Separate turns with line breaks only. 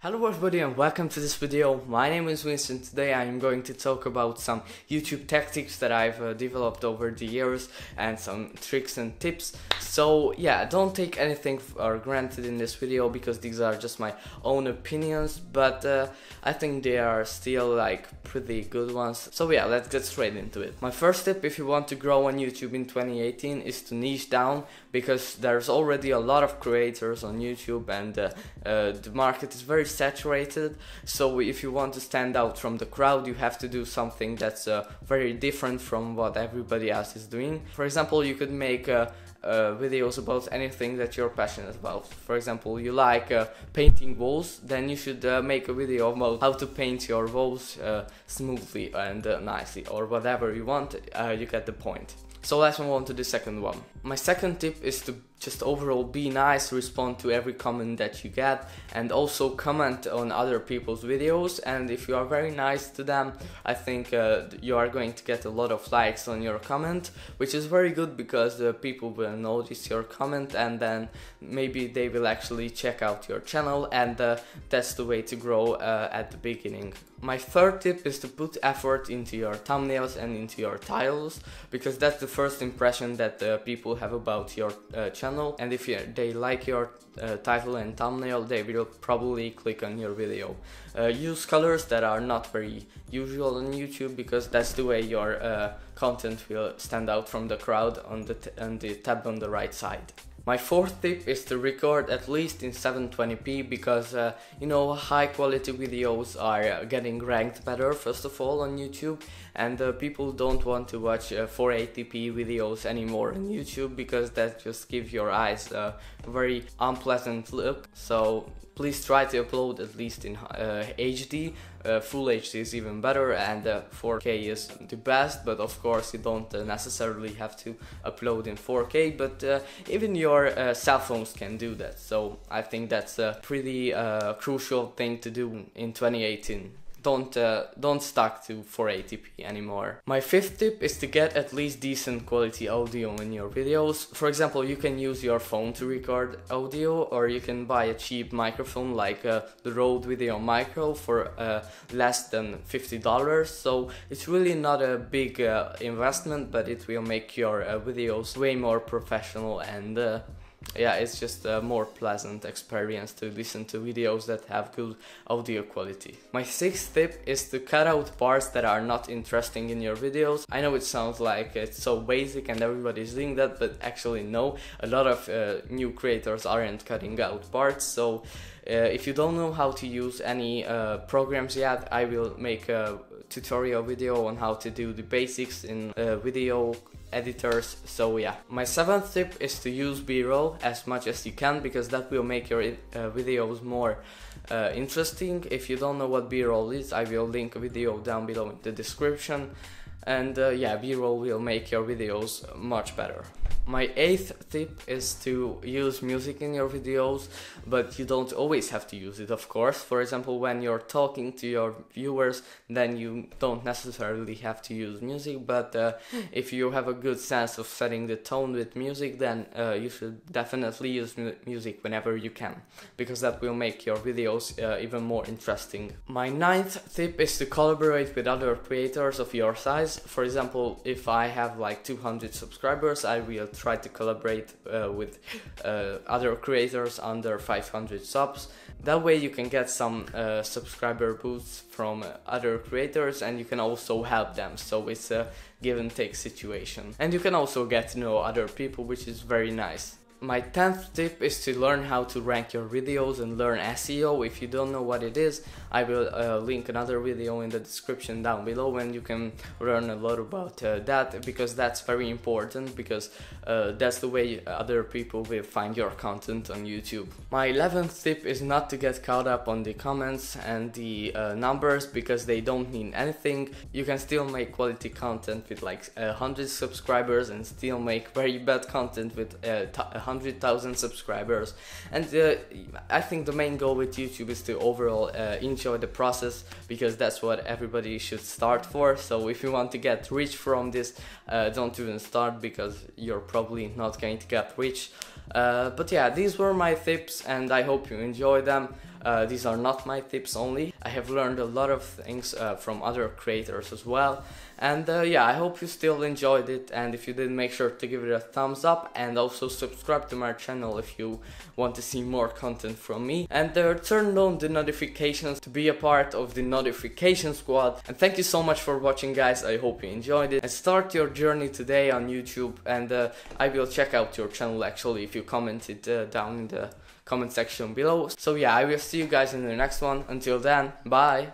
Hello everybody and welcome to this video. My name is Vince. Today I am going to talk about some YouTube tactics that I've uh, developed over the years and some tricks and tips. So yeah, don't take anything for granted in this video because these are just my own opinions, but uh, I think they are still like pretty good ones. So yeah, let's get straight into it. My first tip if you want to grow on YouTube in 2018 is to niche down because there's already a lot of creators on YouTube and uh, uh the market is very saturated. So if you want to stand out from the crowd, you have to do something that's uh, very different from what everybody else is doing. For example, you could make uh, uh, videos about anything that you're passionate about. For example, you like uh, painting walls, then you should uh, make a video about how to paint your walls uh, smoothly and uh, nicely, or whatever you want. Uh, you get the point. So let's move on to the second one. My second tip is to just overall be nice, respond to every comment that you get, and also comment on other people's videos. And if you are very nice to them, I think uh, you are going to get a lot of likes on your comment, which is very good because the people will notice your comment and then maybe they will actually check out your channel, and uh, that's the way to grow uh, at the beginning. My third tip is to put effort into your thumbnails and into your titles because that's the first impression that uh, people have about your uh, channel channel and if they like your uh, title and thumbnail they will probably click on your video. Uh, use colors that are not very usual on YouTube because that's the way your uh, content will stand out from the crowd on the, on the tab on the right side. My fourth tip is to record at least in 720p because uh, you know high quality videos are uh, getting ranked better first of all on YouTube. And uh, people don't want to watch 480p uh, videos anymore on YouTube because that just gives your eyes a very unpleasant look. So please try to upload at least in uh, HD. Uh, full HD is even better and uh, 4K is the best, but of course you don't uh, necessarily have to upload in 4K, but uh, even your uh, cell phones can do that. So I think that's a pretty crucial thing to do in 2018 don't uh, don't stuck to 480p anymore. My fifth tip is to get at least decent quality audio in your videos. For example, you can use your phone to record audio or you can buy a cheap microphone like uh, the Rode Video Micro for uh, less than $50. So it's really not a big uh, investment but it will make your uh, videos way more professional and uh, yeah, it's just a more pleasant experience to listen to videos that have good audio quality. My sixth tip is to cut out parts that are not interesting in your videos. I know it sounds like it's so basic and everybody's doing that, but actually no, a lot of uh, new creators aren't cutting out parts, so uh, if you don't know how to use any uh, programs yet, I will make a tutorial video on how to do the basics in uh, video editors so yeah. My seventh tip is to use b-roll as much as you can because that will make your uh, videos more uh, interesting. If you don't know what b-roll is i will link a video down below in the description. And uh, yeah b-roll will make your videos much better my eighth tip is to use music in your videos, but you don't always have to use it, of course. For example, when you're talking to your viewers, then you don't necessarily have to use music, but uh, if you have a good sense of setting the tone with music, then uh, you should definitely use mu music whenever you can, because that will make your videos uh, even more interesting. My ninth tip is to collaborate with other creators of your size. For example, if I have like 200 subscribers, I will try to collaborate uh, with uh, other creators under 500 subs. That way you can get some uh, subscriber boosts from other creators and you can also help them. So it's a give and take situation. And you can also get to know other people, which is very nice. My 10th tip is to learn how to rank your videos and learn SEO. If you don't know what it is, I will uh, link another video in the description down below and you can learn a lot about uh, that because that's very important because uh, that's the way other people will find your content on YouTube. My 11th tip is not to get caught up on the comments and the uh, numbers because they don't mean anything. You can still make quality content with like 100 subscribers and still make very bad content with uh, 100,000 subscribers. And uh, I think the main goal with YouTube is to overall uh, enjoy the process because that's what everybody should start for. So if you want to get rich from this, uh, don't even start because you're probably not going to get rich. Uh, but yeah, these were my tips and I hope you enjoy them. Uh, these are not my tips only. I have learned a lot of things uh, from other creators as well. And uh, yeah, I hope you still enjoyed it. And if you did, make sure to give it a thumbs up and also subscribe to my channel if you want to see more content from me. And uh, turn on the notifications to be a part of the notification squad. And thank you so much for watching, guys. I hope you enjoyed it. And start your journey today on YouTube. And uh, I will check out your channel actually if you commented uh, down in the comment section below. So yeah, I will see you guys in the next one. Until then, bye.